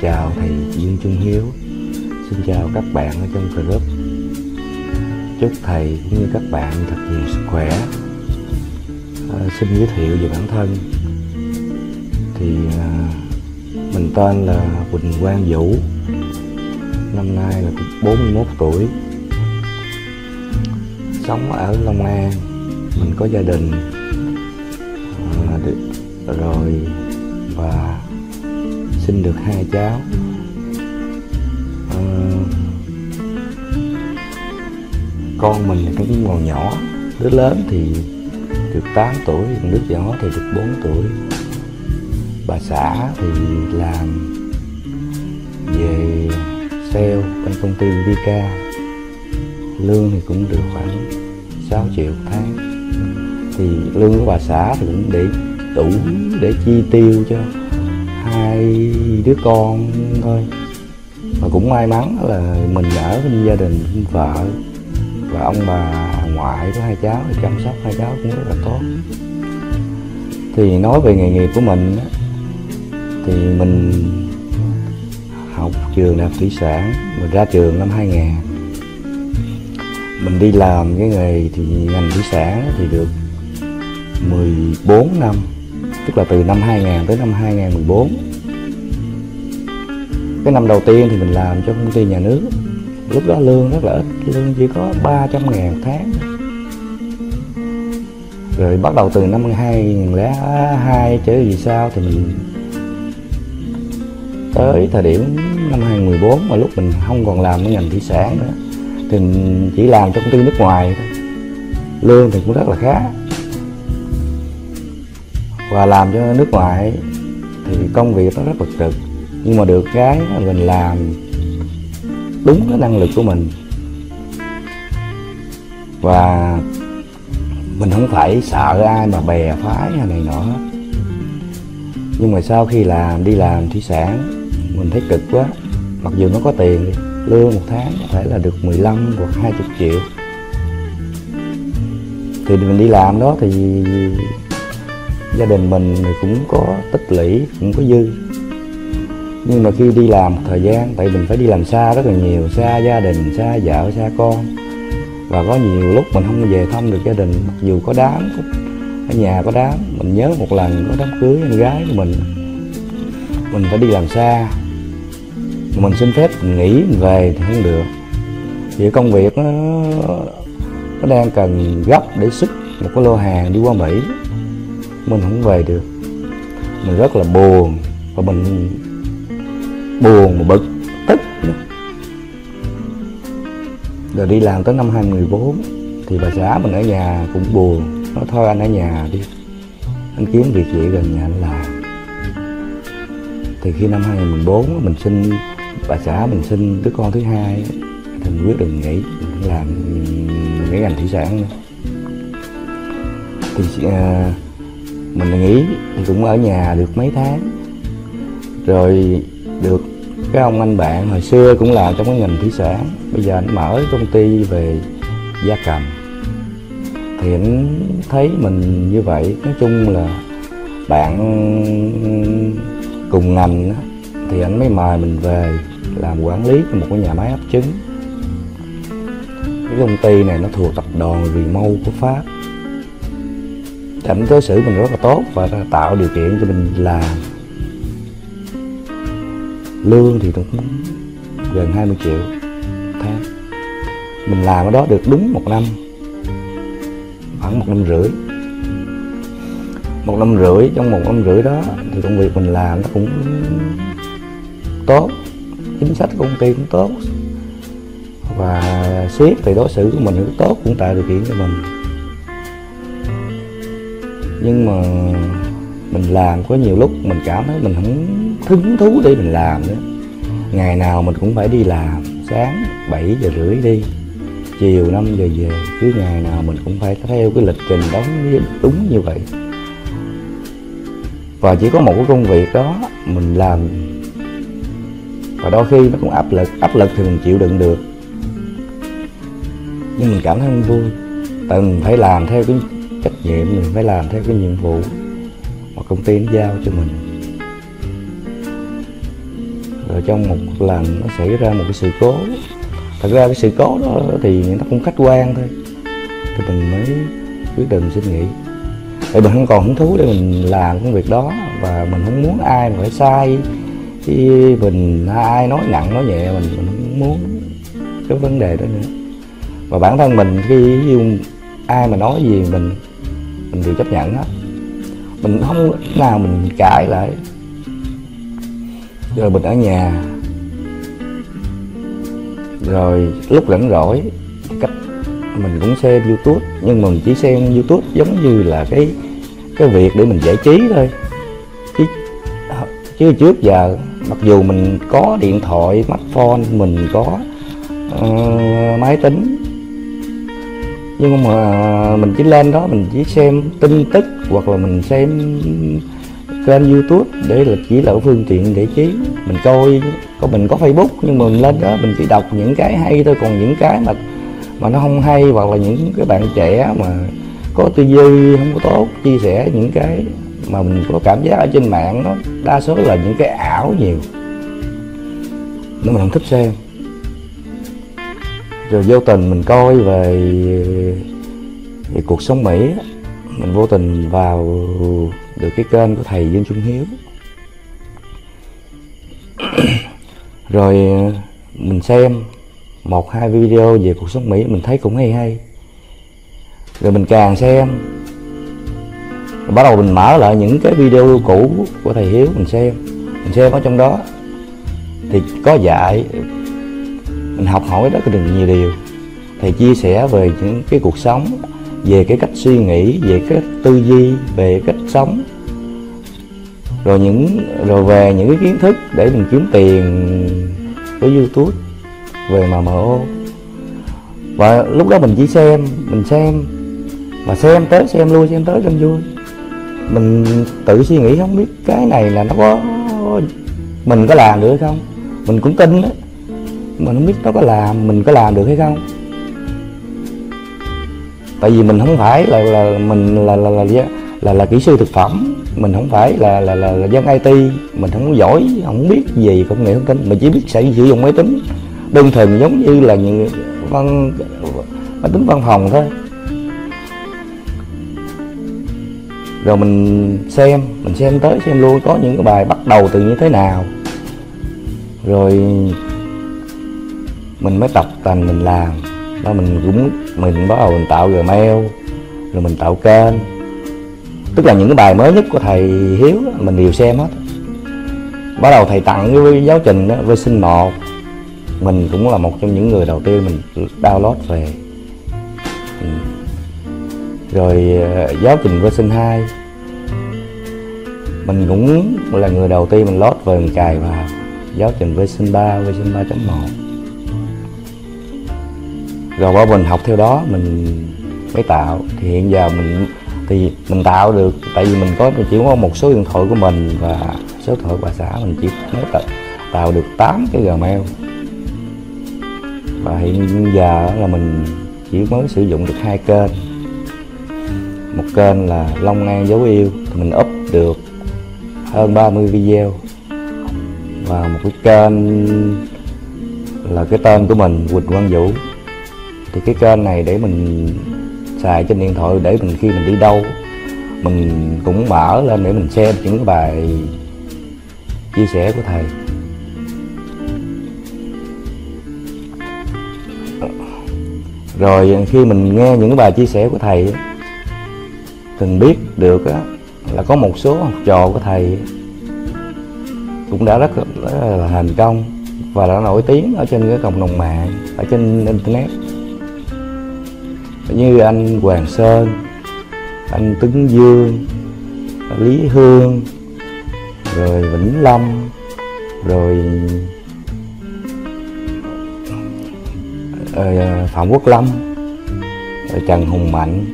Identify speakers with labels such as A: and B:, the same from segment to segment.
A: chào thầy Dương Trung Hiếu. Xin chào các bạn ở trong group. Chúc thầy cũng như các bạn thật nhiều sức khỏe. À, xin giới thiệu về bản thân. Thì à, mình tên là Quỳnh Quang Vũ. Năm nay là 41 tuổi. Sống ở Long An. Mình có gia đình. À, rồi. Và sinh được hai cháu. À, con mình là cũng còn nhỏ. Đứa lớn thì được 8 tuổi đứa nhỏ thì được 4 tuổi. Bà xã thì làm về sale bên công ty Vika lương thì cũng được khoảng 6 triệu tháng. Thì lương của bà xã thì cũng để đủ để chi tiêu cho hai đứa con thôi. Và cũng may mắn là mình ở bên gia đình vợ và ông bà ngoại của hai cháu thì chăm sóc hai cháu cũng rất là tốt. Thì nói về nghề nghiệp của mình thì mình học trường đại học thủy sản, mình ra trường năm 2000 mình đi làm cái nghề thì ngành thủy sản thì được 14 năm, tức là từ năm 2000 tới năm 2014 cái năm đầu tiên thì mình làm cho công ty nhà nước. Lúc đó lương rất là ít, lương chỉ có 300 ngàn một tháng. Rồi bắt đầu từ năm 2002 trở về sau thì mình tới thời điểm năm 2014 mà lúc mình không còn làm cái ngành thủy sản nữa. Thì mình chỉ làm cho công ty nước ngoài thôi. Lương thì cũng rất là khá. Và làm cho nước ngoài thì công việc nó rất bật trực nhưng mà được cái là mình làm đúng cái năng lực của mình. Và mình không phải sợ ai mà bè phái hay này nọ. Nhưng mà sau khi làm, đi làm thủy sản, mình thấy cực quá. Mặc dù nó có tiền đi, lương một tháng có thể là được 15 hoặc 20 triệu. Thì mình đi làm đó thì gia đình mình cũng có tích lũy, cũng có dư nhưng mà khi đi làm một thời gian, tại mình phải đi làm xa rất là nhiều, xa gia đình, xa vợ, xa con. Và có nhiều lúc mình không về thăm được gia đình, mặc dù có đám ở nhà có đám. Mình nhớ một lần có đám cưới em gái của mình. Mình phải đi làm xa. Mình xin phép mình nghỉ, mình về thì không được. Vì công việc nó nó đang cần gấp để xuất một cái lô hàng đi qua Mỹ. Mình không về được. Mình rất là buồn và mình buồn mà bực tức nữa. rồi đi làm tới năm 2014 thì bà xã mình ở nhà cũng buồn nói thôi anh ở nhà đi anh kiếm việc gì gần nhà anh làm thì khi năm 2014 mình sinh bà xã mình sinh đứa con thứ hai thì mình quyết định nghỉ mình làm nghỉ ngành thủy sản nữa. thì à, mình nghỉ thì cũng ở nhà được mấy tháng rồi được cái ông anh bạn hồi xưa cũng làm trong cái ngành thủy sản. Bây giờ anh mở công ty về gia cầm. Thì anh thấy mình như vậy. Nói chung là bạn cùng ngành đó, thì anh mới mời mình về làm quản lý của một cái nhà máy ấp trứng. Cái công ty này nó thuộc tập đoàn Mâu của Pháp. Anh đối xử mình rất là tốt và tạo điều kiện cho mình làm lương thì cũng gần 20 triệu tháng. Mình làm ở đó được đúng một năm, khoảng một năm rưỡi. Một năm rưỡi, trong một năm rưỡi đó thì công việc mình làm nó cũng tốt, chính sách của công ty cũng tốt. Và sếp thì đối xử của mình cũng tốt, cũng tạo điều kiện cho mình. Nhưng mà mình làm có nhiều lúc mình cảm thấy mình không hứng thú để mình làm nữa. Ngày nào mình cũng phải đi làm, sáng 7 giờ rưỡi đi, chiều 5 giờ về, cứ ngày nào mình cũng phải theo cái lịch trình đóng đúng như vậy. Và chỉ có một cái công việc đó mình làm, và đôi khi nó cũng áp lực áp lực thì mình chịu đựng được. Nhưng mình cảm thấy không vui. Tại mình phải làm theo cái trách nhiệm, mình phải làm theo cái nhiệm vụ công ty nó giao cho mình. Rồi trong một lần nó xảy ra một cái sự cố. Thật ra cái sự cố đó thì nó cũng khách quan thôi. Thì mình mới quyết định xin nghỉ. Để mình không còn hứng thú để mình làm công việc đó và mình không muốn ai mà phải sai. Khi mình, ai nói nặng, nói nhẹ mình mình không muốn cái vấn đề đó nữa. Và bản thân mình khi ai mà nói gì mình mình đều chấp nhận hết mình không nào mình cãi lại. Rồi mình ở nhà. Rồi lúc rảnh rỗi cách mình cũng xem youtube nhưng mà mình chỉ xem youtube giống như là cái cái việc để mình giải trí thôi. Chứ chứ trước giờ mặc dù mình có điện thoại smartphone mình có uh, máy tính nhưng mà mình chỉ lên đó mình chỉ xem tin tức hoặc là mình xem kênh youtube để là chỉ là phương tiện giải trí. Mình coi có mình có facebook nhưng mà mình lên đó mình chỉ đọc những cái hay thôi. Còn những cái mà mà nó không hay hoặc là những cái bạn trẻ mà có tư duy không có tốt chia sẻ những cái mà mình có cảm giác ở trên mạng nó đa số là những cái ảo nhiều. Nên mình không thích xem. Rồi vô tình mình coi về, về cuộc sống Mỹ mình vô tình vào được cái kênh của thầy Dương Trung Hiếu. Rồi ờ, mình xem một, hai video về cuộc sống Mỹ, mình thấy cũng hay hay. Rồi mình càng xem rồi bắt đầu mình mở lại những cái video cũ của thầy Hiếu mình xem. Mình xem ở trong đó. Thì có dạy, mình học hỏi rất là nhiều điều. Thầy chia sẻ về những cái cuộc sống về cái cách suy nghĩ, về cái cách tư duy, về cách sống. Rồi những, rồi về những cái kiến thức để mình kiếm tiền với youtube, về MMO và lúc đó mình chỉ xem, mình xem, mà xem tới, xem lui, xem tới, xem vui mình tự suy nghĩ không biết cái này là nó có mình có làm được hay không. Mình cũng tin đó mình không biết nó có làm, mình có làm được hay không tại vì mình không phải là là mình là là là là, là, là kỹ sư thực phẩm. Mình không phải là là là, là dân IT mình không giỏi không biết gì công nghệ thông tin. Mình chỉ biết sử dụng máy tính. Đơn thuần giống như là những văn máy tính văn phòng thôi. Rồi mình xem mình xem tới xem luôn có những cái bài bắt đầu từ như thế nào. Rồi mình mới tập tành mình làm đó mình cũng mình bắt đầu mình tạo gmail rồi mình tạo kênh. Tức là những cái bài mới nhất của thầy hiếu đó, mình đều xem hết. Bắt đầu thầy tặng cái giáo trình đó với sinh một mình cũng là một trong những người đầu tiên mình download về. Ừ. rồi ờ, giáo trình version 2 mình cũng là người đầu tiên mình load về mình cài vào. Giáo trình version 3 ba 3.1 rồi qua mình học theo đó mình mới tạo. Thì hiện giờ mình thì mình tạo được tại vì mình có mình chỉ có một số điện thoại của mình và số điện thoại bà xã mình chỉ mới tạo, tạo được 8 cái gmail. Và hiện giờ là mình chỉ mới sử dụng được hai kênh. Một kênh là Long An dấu yêu thì mình up được hơn 30 video. Và một cái kênh là cái tên của mình Quỳnh Quang Vũ thì cái kênh này để mình xài trên điện thoại, để mình khi mình đi đâu, mình cũng mở lên để mình xem những cái bài chia sẻ của thầy. Rồi khi mình nghe những bài chia sẻ của thầy từng biết được là có một số học trò của thầy cũng đã rất là thành công và đã nổi tiếng ở trên cái cộng đồng mạng, ở trên internet như anh Hoàng Sơn anh Tuấn Dương Lý Hương rồi Vĩnh Lâm rồi ờ, Phạm Quốc Lâm rồi Trần Hùng Mạnh.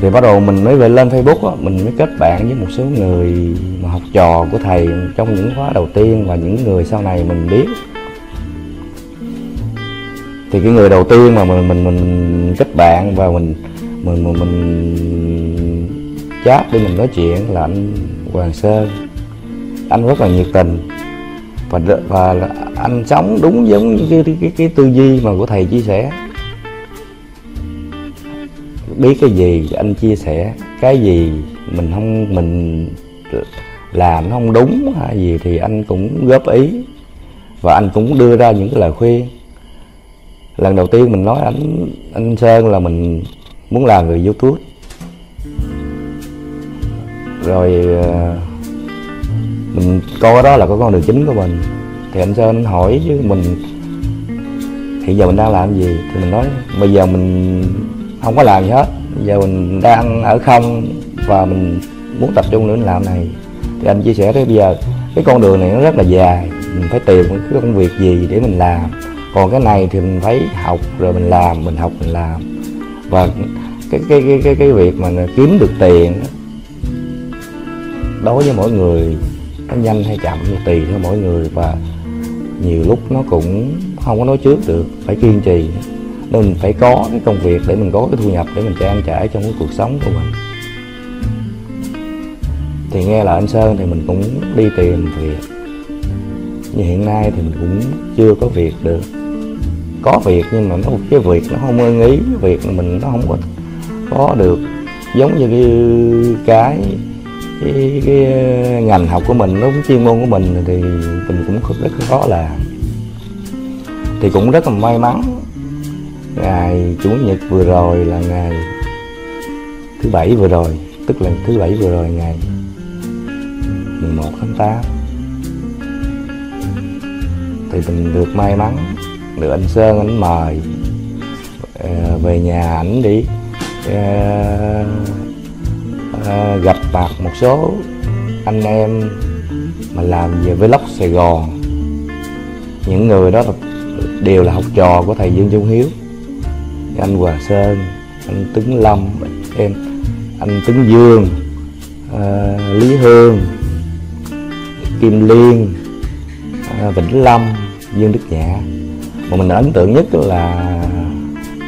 A: Thì bắt đầu mình mới về lên Facebook đó, mình mới kết bạn với một số người mà học trò của thầy trong những khóa đầu tiên và những người sau này mình biết thì cái người đầu tiên mà mình mình mình kết bạn và mình mình mình, mình chat để mình nói chuyện là anh Hoàng Sơn. Anh rất là nhiệt tình và và anh sống đúng giống như cái, cái, cái tư duy mà của thầy chia sẻ. Biết cái gì anh chia sẻ cái gì mình không mình làm nó không đúng hay gì thì anh cũng góp ý và anh cũng đưa ra những cái lời khuyên lần đầu tiên mình nói anh anh sơn là mình muốn làm người youtube. Rồi ờ, mình coi đó là có con đường chính của mình. Thì anh sơn hỏi với mình, hiện giờ mình đang làm gì? Thì mình nói, bây giờ mình không có làm gì hết. Bây giờ mình đang ở không và mình muốn tập trung nữa làm này. Thì anh chia sẻ tới bây giờ, cái con đường này nó rất là dài. Mình phải tìm cái công việc gì để mình làm còn cái này thì mình phải học rồi mình làm mình học mình làm. Và cái cái cái cái, cái việc mà kiếm được tiền đối với mỗi người nó nhanh hay chậm thì tùy theo mỗi người và nhiều lúc nó cũng không có nói trước được phải kiên trì. Nên mình phải có cái công việc để mình có cái thu nhập để mình trang trải trong cái cuộc sống của mình. Thì nghe là anh sơn thì mình cũng đi tìm việc. Nhưng hiện nay thì mình cũng chưa có việc được có việc nhưng mà nó cái việc nó không ưng ý việc mình nó không có có được. Giống như cái cái cái, cái ờ, ngành học của mình nó chuyên môn của mình thì mình cũng rất khó làm. Thì cũng rất là may mắn ngày chủ nhật vừa rồi là ngày thứ bảy vừa rồi tức là thứ bảy vừa rồi ngày 11 tháng 8 thì mình được may mắn được anh Sơn, anh mời. Ờ, về nhà ảnh đi. Ờ, ờ, gặp mặt một số anh em mà làm về vlog Sài Gòn. Những người đó đều là học trò của thầy Dương Trung Hiếu. Anh Hòa Sơn, anh Tuấn Lâm em, anh Tuấn Dương Lý Hương, Kim Liên Vĩnh Lâm, Dương Đức Nhã mà mình ấn tượng nhất là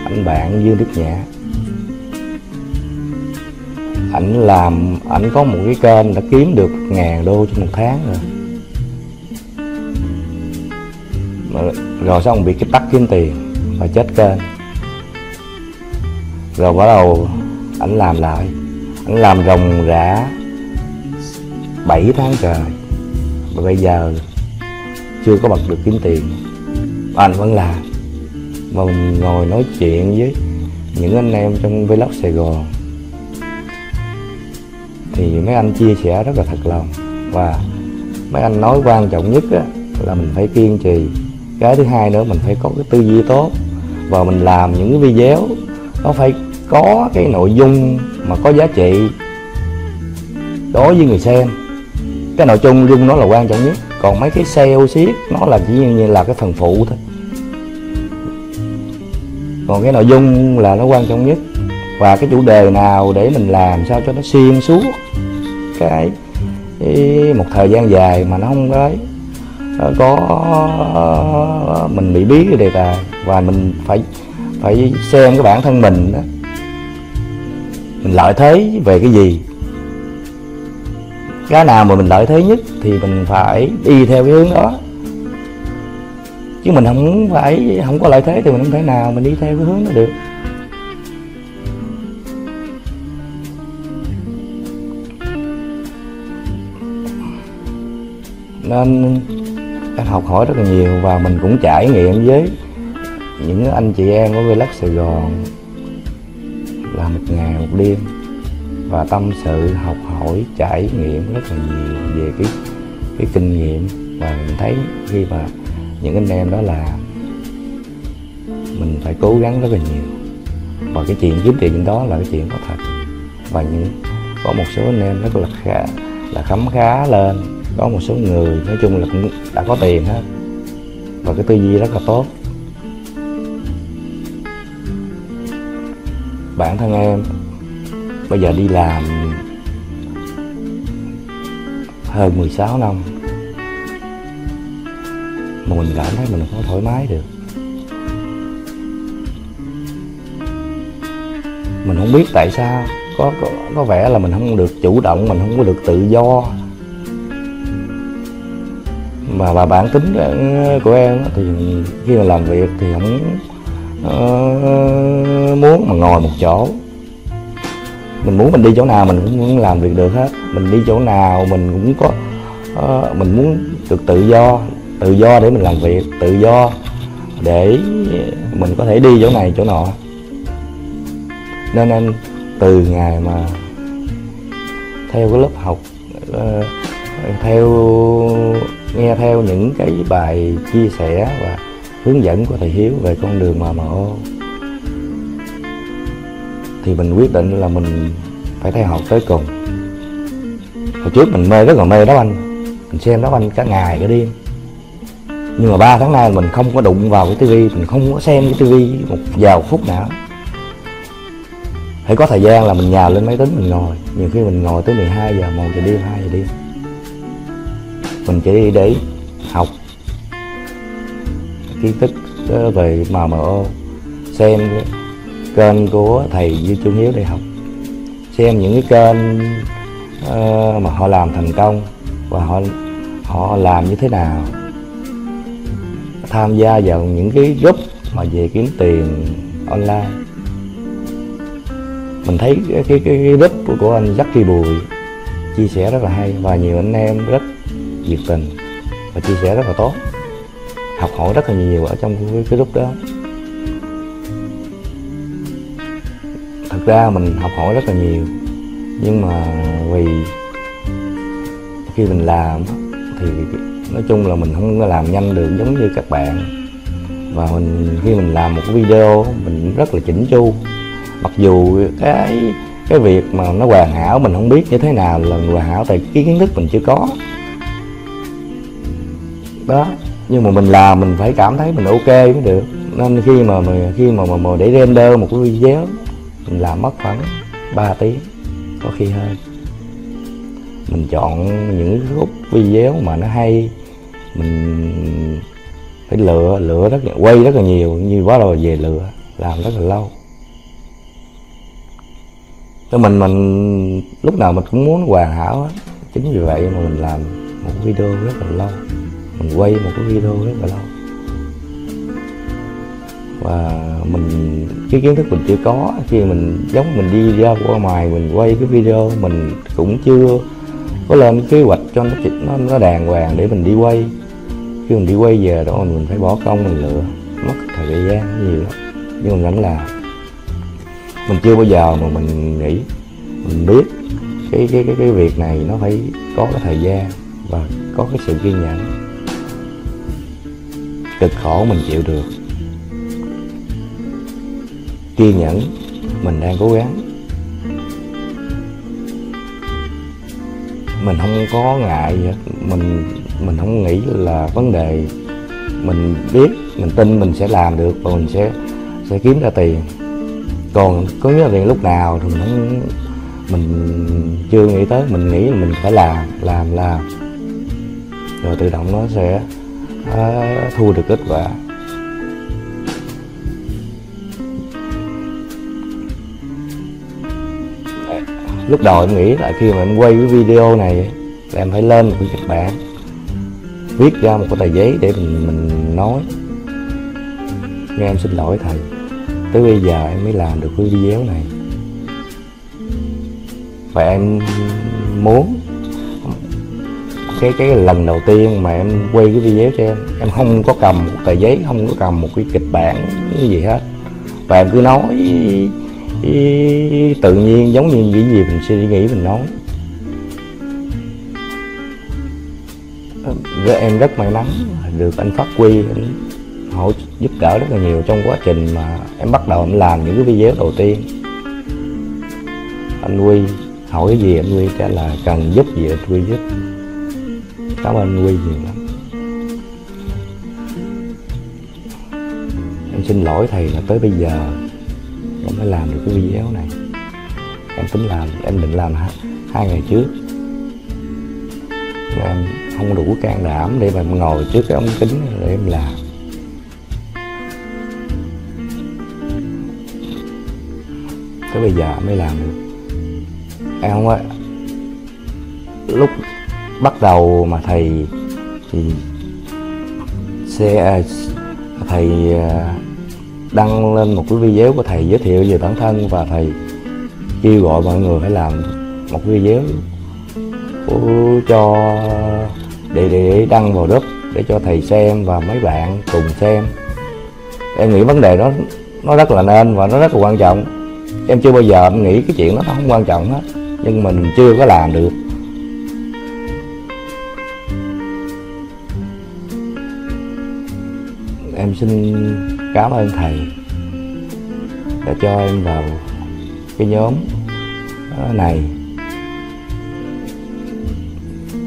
A: ảnh bạn Dương Đức Nhã. Ảnh làm, ảnh có một cái kênh đã kiếm được ngàn đô trong một tháng rồi. Rồi xong bị cái tắt kiếm tiền và chết kênh rồi bắt đầu ảnh làm lại. Ảnh làm rồng rã 7 tháng trời. Và bây giờ chưa có bật được kiếm tiền anh vẫn làm mà mình ngồi nói chuyện với những anh em trong vlog Sài Gòn. Thì mấy anh chia sẻ rất là thật lòng. Và mấy anh nói quan trọng nhất á, là mình phải kiên trì. Cái thứ hai nữa mình phải có cái tư duy tốt. Và mình làm những cái video nó phải có cái nội dung mà có giá trị đối với người xem. Cái nội dung dung nó là quan trọng nhất còn mấy cái sale siết nó là chỉ như là cái phần phụ thôi. Còn cái nội dung là nó quan trọng nhất. Và cái chủ đề nào để mình làm sao cho nó xuyên suốt cái, cái một thời gian dài mà nó không đấy ờ, có ờ, mình bị bí cái đề tài và mình phải phải xem cái bản thân mình đó. Mình lợi thế về cái gì? Cái nào mà mình lợi thế nhất thì mình phải đi theo cái hướng đó. Chứ mình không phải, không có lợi thế thì mình không thể nào mình đi theo cái hướng đó được. Nên anh học hỏi rất là nhiều và mình cũng trải nghiệm với những anh chị em của Vlog Sài Gòn là một ngày một đêm và tâm sự, học hỏi, trải nghiệm rất là nhiều về cái cái kinh nghiệm. Và mình thấy khi mà những anh em đó là mình phải cố gắng rất là nhiều. Và cái chuyện kiếm tiền đó là cái chuyện có thật. Và những, có một số anh em rất là khá, là khấm khá lên. Có một số người nói chung là cũng đã có tiền hết. Và cái tư duy rất là tốt. Bản thân em bây giờ đi làm hơn 16 năm. Mà mình cảm thấy mình không thoải mái được. Mình không biết tại sao có, có có vẻ là mình không được chủ động mình không có được tự do. Mà bà bản tính ờ, của em thì khi mà làm việc thì không uh, muốn mà ngồi một chỗ mình muốn mình đi chỗ nào mình cũng muốn làm việc được hết. Mình đi chỗ nào mình cũng có uh, mình muốn được tự do tự do để mình làm việc tự do để mình có thể đi chỗ này chỗ nọ. Nên anh từ ngày mà theo cái lớp học uh, theo nghe theo những cái bài chia sẻ và hướng dẫn của thầy Hiếu về con đường mà mà ô thì mình quyết định là mình phải theo học tới cùng. Hồi trước mình mê, rất là mê đá banh. Mình xem đá banh cả ngày, cả đêm. Nhưng mà ba tháng nay mình không có đụng vào cái tivi, mình không có xem cái tivi một vào phút nào. Phải có thời gian là mình nhào lên máy tính mình ngồi. Nhiều khi mình ngồi tới 12 giờ, một giờ đêm, hai giờ đêm. Mình chỉ để học, kiến thức ờ, về MMO xem kênh của thầy Duy Trung Hiếu để học. Xem những cái kênh uh, mà họ làm thành công và họ họ làm như thế nào. Tham gia vào những cái group mà về kiếm tiền online. Mình thấy cái cái cái, group của, của anh Jackie Bùi chia sẻ rất là hay và nhiều anh em rất nhiệt tình và chia sẻ rất là tốt. Học hỏi rất là nhiều ở trong cái, cái group đó. Thực ra mình học hỏi rất là nhiều. Nhưng mà vì khi mình làm thì nói chung là mình không làm nhanh được giống như các bạn. Và mình khi mình làm một cái video mình rất là chỉnh chu. Mặc dù cái cái việc mà nó hoàn hảo mình không biết như thế nào là hoàn hảo tại cái kiến thức mình chưa có. Đó nhưng mà mình làm mình phải cảm thấy mình ok mới được. Nên khi mà, mình, khi mà, mà, mà để render một cái video mình làm mất khoảng 3 tiếng. Có khi hơn mình chọn những khúc video mà nó hay, mình phải lựa lựa rất là, quay rất là nhiều, như quá rồi về lựa, làm rất là lâu. Cho mình mình lúc nào mình cũng muốn hoàn hảo á, chính vì vậy mà mình làm một video rất là lâu. Mình quay một cái video rất là lâu và mình cái kiến thức mình chưa có khi mình giống mình đi ra qua ngoài mình quay cái video mình cũng chưa có lên kế hoạch cho nó nó, nó đàng hoàng để mình đi quay. Khi mình đi quay về đó mình phải bỏ công mình lựa mất thời gian nhiều lắm. Nhưng mình vẫn là mình chưa bao giờ mà mình nghĩ mình biết cái cái cái cái việc này nó phải có cái thời gian và có cái sự kiên nhẫn. Cực khổ mình chịu được kiên nhẫn mình đang cố gắng. Mình không có ngại gì hết. Mình mình không nghĩ là vấn đề mình biết mình tin mình sẽ làm được và mình sẽ sẽ kiếm ra tiền. Còn có nghĩa tiền lúc nào thì mình không mình chưa nghĩ tới mình nghĩ là mình phải làm làm làm. Rồi tự động nó sẽ uh, thu được kết quả. Lúc đầu em nghĩ là khi mà em quay cái video này là em phải lên một cái kịch bản, viết ra một cái tờ giấy để mình mình nói. Nhưng em xin lỗi thầy, tới bây giờ em mới làm được cái video này. Và em muốn, cái cái lần đầu tiên mà em quay cái video cho em em không có cầm một tờ giấy, không có cầm một cái kịch bản, cái gì hết. Và em cứ nói tự nhiên giống như những gì mình suy nghĩ, mình nói. Với em rất may mắn được anh phát huy, anh hỗ giúp đỡ rất là nhiều trong quá trình mà em bắt đầu em làm những cái video đầu tiên. Anh huy, hỏi cái gì anh huy trả lời, cần giúp gì anh huy giúp. Cảm ơn anh huy nhiều lắm. Em xin lỗi thầy là tới bây giờ em mới làm được cái video này. Em tính làm em định làm hai, hai ngày trước. Mà em không đủ can đảm để mà ngồi trước cái ống kính để em làm. Tới bây giờ mới làm được. Em không á lúc bắt đầu mà thầy thì xe à, thầy à, đăng lên một cái video của thầy giới thiệu về bản thân và thầy kêu gọi mọi người phải làm một video của, cho để để đăng vào group để cho thầy xem và mấy bạn cùng xem. Em nghĩ vấn đề đó, nó rất là nên và nó rất là quan trọng. Em chưa bao giờ em nghĩ cái chuyện đó nó không quan trọng hết, nhưng mình chưa có làm được. Em xin cảm ơn thầy đã cho em vào cái nhóm ờ, này.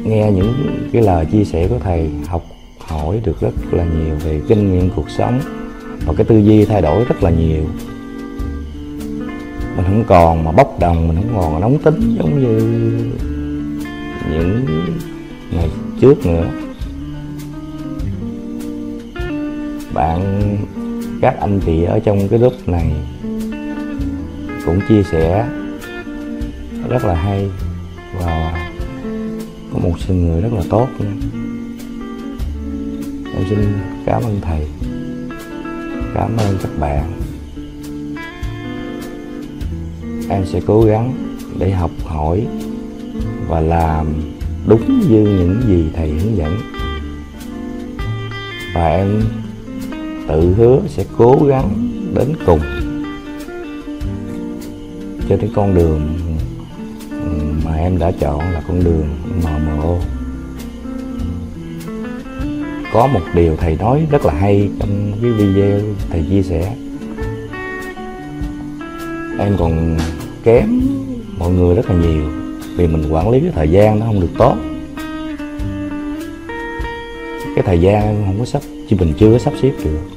A: Nghe những cái lời chia sẻ của thầy, học hỏi được rất là nhiều về kinh nghiệm cuộc sống và cái tư duy thay đổi rất là nhiều. Mình không còn mà bốc đồng, mình không còn nóng tính giống như những ngày trước nữa. Bạn các anh chị ở trong cái group này cũng chia sẻ rất là hay. Và có một sự người rất là tốt nữa. em xin cảm ơn thầy, cảm ơn các bạn. Em sẽ cố gắng để học hỏi và làm đúng như những gì thầy hướng dẫn. Và em tự hứa sẽ cố gắng đến cùng cho đến con đường mà em đã chọn là con đường MMO có một điều thầy nói rất là hay trong cái video thầy chia sẻ. Em còn kém mọi người rất là nhiều vì mình quản lý cái thời gian nó không được tốt. Cái thời gian không có sắp chứ mình chưa có sắp xếp được.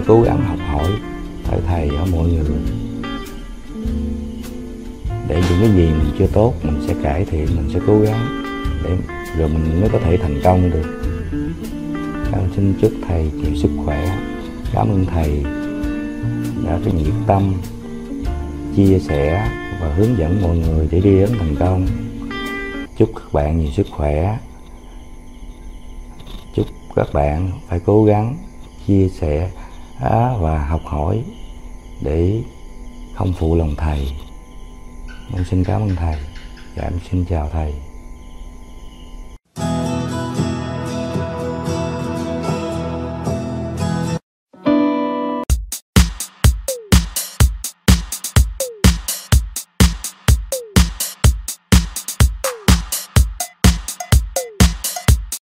A: Để cố gắng học hỏi thầy thầy ở mọi người. Để những cái gì mình chưa tốt, mình sẽ cải thiện, mình sẽ cố gắng để rồi mình mới có thể thành công được. Em xin chúc thầy nhiều sức khỏe. Cảm ơn thầy đã có nhiệt tâm chia sẻ và hướng dẫn mọi người để đi đến thành công. Chúc các bạn nhiều sức khỏe. Chúc các bạn phải cố gắng chia sẻ và học hỏi để không phụ lòng thầy. Em xin cảm ơn thầy và em xin chào thầy.